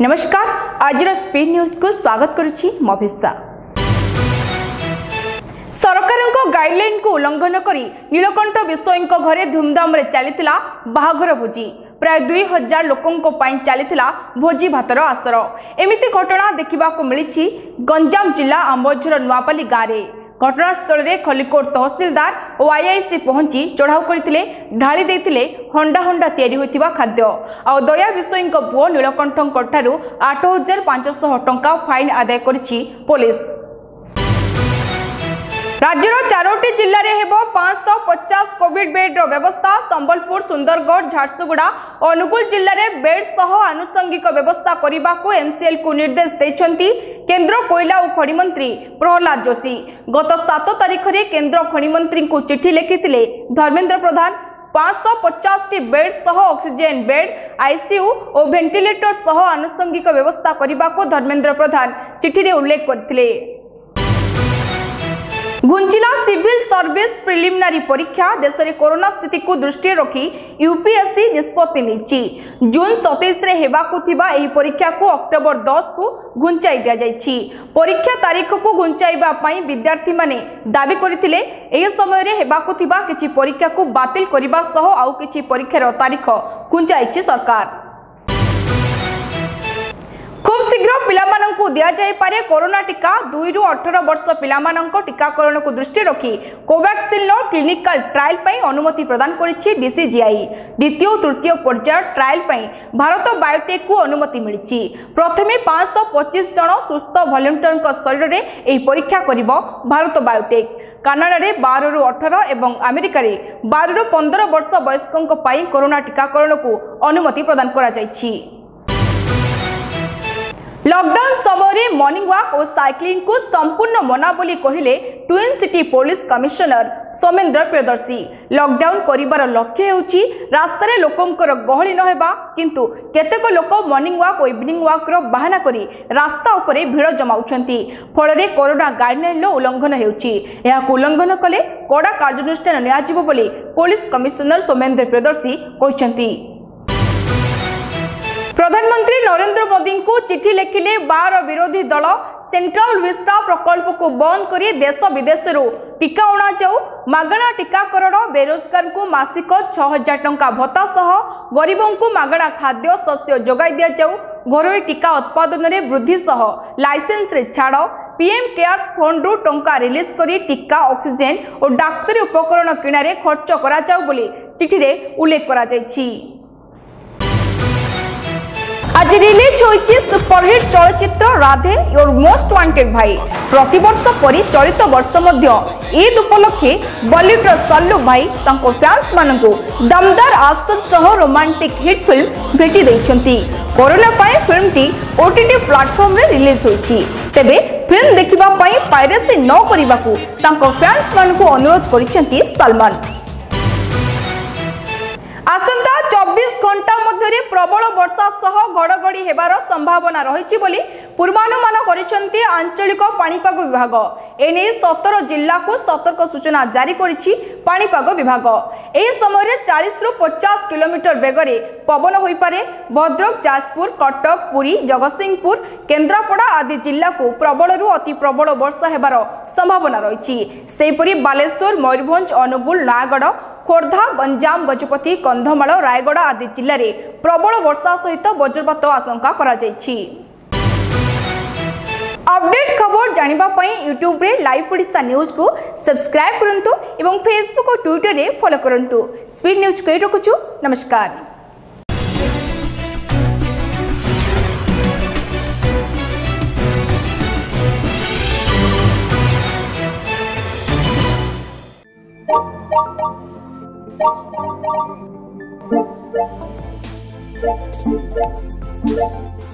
नमस्कार speed news को स्वागत गरु सरकार गाइडल उल्लंघन कर नीलकंठ विषय घरे धूमधाम चली बाघर भोजी प्राय दुई हजार चली भोजी भात आसर एमती घटना देख्दा जिला गञजाम जिल्ला आम्बझर नुवा गाँडे घटनास्थलले खलिकोट तहसिलदार ওয়াইআইসি পৌঁছি চড়াও করে ঢালি দিয়ে হন্ডা হন্ডা তৈরি হয়ে খাদ্য আয়া বিশ্বইঙ্ পুয় নীলকণ্ঠঙ্ ঠার আট হাজার পাঁচশহ টঙ্কা ফাইন আদায় করেছে পুলিশ রাজ্যের গোটি জিলার হব পাঁচশ পচাশ কোভিড বেড্র ব্যবস্থা সম্বলপুর সুন্দরগড় ঝারসুগুড়া ও অনুগুল জিলার বেড সহ আনুষঙ্গিক ব্যবস্থা করা এনসিএল কু নির্দেশ দিয়েছেন কেন্দ্র কয়লা ও খনিমন্ত্রী প্রহ্লাদ যোশী গত সাত তারিখে কেন্দ্র খনিমন্ত্রী চিঠি লিখিলে ধর্মেন্দ্র প্রধান पाँच पचास टी बेड सह ऑक्सीजन बेड आईसीयू और भेंटिलेटर सह आनुषंगिक व्यवस्था करने को धर्मेंद्र प्रधान चिठी में उल्लेख करते ଘୁଞ୍ଚିଲା ସିଭିଲ ସର୍ଭିସ୍ ପ୍ରିଲିମିନାରୀ ପରୀକ୍ଷା ଦେଶରେ କରୋନା ସ୍ଥିତିକୁ ଦୃଷ୍ଟିରେ ରଖି ୟୁପିଏସ୍ସି ନିଷ୍ପତ୍ତି ନେଇଛି ଜୁନ୍ ସତେଇଶରେ ହେବାକୁ ଥିବା ଏହି ପରୀକ୍ଷାକୁ ଅକ୍ଟୋବର ଦଶକୁ ଘୁଞ୍ଚାଇ ଦିଆଯାଇଛି ପରୀକ୍ଷା ତାରିଖକୁ ଘୁଞ୍ଚାଇବା ପାଇଁ ବିଦ୍ୟାର୍ଥୀମାନେ ଦାବି କରିଥିଲେ ଏହି ସମୟରେ ହେବାକୁ ଥିବା କିଛି ପରୀକ୍ଷାକୁ ବାତିଲ କରିବା ସହ ଆଉ କିଛି ପରୀକ୍ଷାର ତାରିଖ ଘୁଞ୍ଚାଇଛି ସରକାର ପିଲାଙ୍କୁ ଦିଆଯାଇପାରେ କରୋନା ଟୀକା ଦୁଇରୁ ଅଠର ବର୍ଷ ପିଲାମାନଙ୍କ ଟିକାକରଣକୁ ଦୃଷ୍ଟିରେ ରଖି କୋଭାକ୍ସିନ୍ର କ୍ଲିନିକାଲ୍ ଟ୍ରାଏଲ୍ ପାଇଁ ଅନୁମତି ପ୍ରଦାନ କରିଛି ଡିସିଜିଆଇ ଦ୍ୱିତୀୟ ଓ ତୃତୀୟ ପର୍ଯ୍ୟାୟ ଟ୍ରାଏଲ୍ ପାଇଁ ଭାରତ ବାୟୋଟେକ୍କୁ ଅନୁମତି ମିଳିଛି ପ୍ରଥମେ ପାଞ୍ଚଶହ ପଚିଶ ଜଣ ସୁସ୍ଥ ଭଲ୍ୟୁଣ୍ଟିୟରଙ୍କ ଶରୀରରେ ଏହି ପରୀକ୍ଷା କରିବ ଭାରତ ବାୟୋଟେକ୍ କାନାଡ଼ାରେ ବାରରୁ ଅଠର ଏବଂ ଆମେରିକାରେ ବାରରୁ ପନ୍ଦର ବର୍ଷ ବୟସ୍କଙ୍କ ପାଇଁ କରୋନା ଟିକାକରଣକୁ ଅନୁମତି ପ୍ରଦାନ କରାଯାଇଛି ଲକଡାଉନ ସମୟରେ ମର୍ଣ୍ଣିଂ ୱାକ୍ ଓ ସାଇକ୍ଲିଂକୁ ସମ୍ପୂର୍ଣ୍ଣ ମନା ବୋଲି କହିଲେ twin city police commissioner Soumendra Priyadarshi lockdown କରିବାର ଲକ୍ଷ୍ୟ ହେଉଛି ରାସ୍ତାରେ ଲୋକଙ୍କର ଗହଳି ନ ହେବା କିନ୍ତୁ କେତେକ ଲୋକ ମର୍ଣ୍ଣିଂ ୱାକ୍ ଓ ଇଭିନିଂ ୱାକ୍ର ବାହାନା କରି ରାସ୍ତା ଉପରେ ଭିଡ଼ ଜମାଉଛନ୍ତି ଫଳରେ କରୋନା ଗାଇଡ୍ଲାଇନ୍ର ଉଲ୍ଲଂଘନ ହେଉଛି ଏହାକୁ ଉଲ୍ଲଂଘନ କଲେ କଡ଼ା କାର୍ଯ୍ୟାନୁଷ୍ଠାନ ନିଆଯିବ ବୋଲି ପୋଲିସ କମିଶନର ସୌମେନ୍ଦ୍ର ପ୍ରିୟଦର୍ଶୀ କହିଛନ୍ତି প্রধানমন্ত্রী নরেন্দ্র মোদীঙ্কু চিঠি লেখিলে বার বিরোধী দল সেন্ট্রাল ভিস্টা প্রকল্পকু বন্ধ করে দেশ বিদেশর টিকা অণাযাও মাগণা টিকাকরণ বেরোজগারু মাসিক ছ হাজার টঙ্কা ভত্তা সহ গরিবঙ্কু মাগণা খাদ্য শস্য যোগাই দিয়াযাও ঘরোই টিকা উৎপাদনের বৃদ্ধি সহ লাইসেন্সরে ছাড় পিএম কেয়ার্স ফন্ডু টঙ্কা রিলিজ করে টিকা অক্সিজেন ও ডাক্তারী উপকরণ কিণার খরচ করা যাও বলে চিঠিরে উল্লেখ করা যাইছি ଆଜି ରିଲିଜ୍ ହୋଇଛି ସୁପରହିଟ୍ ଚଳଚ୍ଚିତ୍ର ରାଧେ ୟୋର୍ ମୋଷ୍ଟ ୱାଣ୍ଟେଡ୍ ଭାଇ ପ୍ରତିବର୍ଷ ପରି ଚଳିତ ବର୍ଷ ମଧ୍ୟ ଇଦ୍ ଉପଲକ୍ଷେ ବଲିଉଡ୍ର ସଲ୍ଲୁ ଭାଇ ତାଙ୍କ ଫ୍ୟାନ୍ସମାନଙ୍କୁ ଦମଦାର ଆକ୍ସନ୍ ସହ ରୋମାଣ୍ଟିକ୍ ହିଟ୍ ଫିଲ୍ମ ଭେଟି ଦେଇଛନ୍ତି କରୋନା ପାଇଁ ଫିଲ୍ମଟି ଓଟିଟି ପ୍ଲାଟଫର୍ମରେ ରିଲିଜ୍ ହୋଇଛି ତେବେ ଫିଲ୍ମ ଦେଖିବା ପାଇଁ ପାଇରେସି ନ କରିବାକୁ ତାଙ୍କ ଫ୍ୟାନ୍ସମାନଙ୍କୁ ଅନୁରୋଧ କରିଛନ୍ତି ସଲମାନ ଆସନ୍ତା ମଧ୍ୟରେ ପ୍ରବଳ ବର୍ଷା ସହ ଗଡ଼ଗଡ଼ି ହେବାର ସମ୍ଭାବନା ରହିଛି ବୋଲି ପୂର୍ବାନୁମାନ କରିଛନ୍ତି ଆଞ୍ଚଳିକ ପାଣିପାଗ ବିଭାଗ ଏନେଇ ସତର ଜିଲ୍ଲାକୁ ସତର୍କ ସୂଚନା ଜାରି କରିଛି ପାଣିପାଗ ବିଭାଗ ଏହି ସମୟରେ ଚାଳିଶରୁ ପଚାଶ କିଲୋମିଟର ବେଗରେ ପବନ ହୋଇପାରେ ଭଦ୍ରକ ଯାଜପୁର କଟକ ପୁରୀ ଜଗତସିଂହପୁର କେନ୍ଦ୍ରାପଡ଼ା ଆଦି ଜିଲ୍ଲାକୁ ପ୍ରବଳରୁ ଅତି ପ୍ରବଳ ବର୍ଷା ହେବାର ସମ୍ଭାବନା ରହିଛି ସେହିପରି ବାଲେଶ୍ୱର ମୟୂରଭଞ୍ଜ ଅନୁଗୁଳ ନୟାଗଡ଼ ଖୋର୍ଦ୍ଧା ଗଞ୍ଜାମ ଗଜପତି କନ୍ଧମାଳ ରାୟଗଡ଼ା ଆଦି ଜିଲ୍ଲାରେ ପ୍ରବଳ ବର୍ଷା ସହିତ ବଜ୍ରପାତ ଆଶଙ୍କା କରାଯାଇଛି অপডেট খবর জাঁয়া ইউট্যুব্রে লাইভ ওড়শা নিউজকু সবসক্রাইব করতু এবং ফেসবুক ও ট্যুইটরে ফলো করতু স্পিড নিউজ কই রকুছু নমস্কার Thank you.